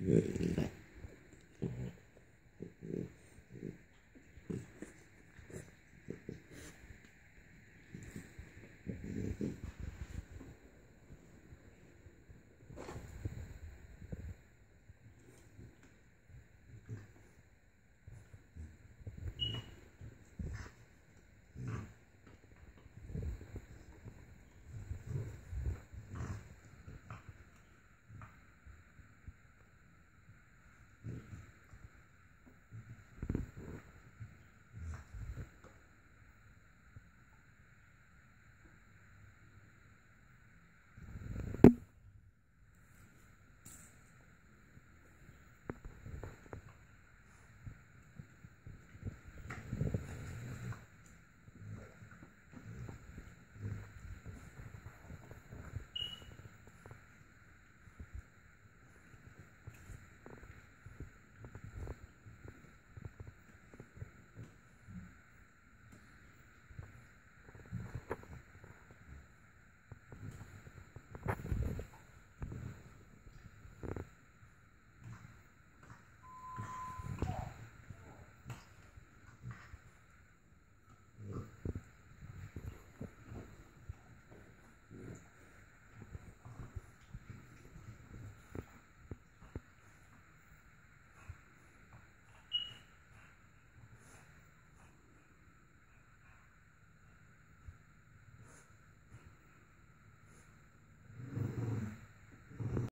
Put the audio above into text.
Yeah.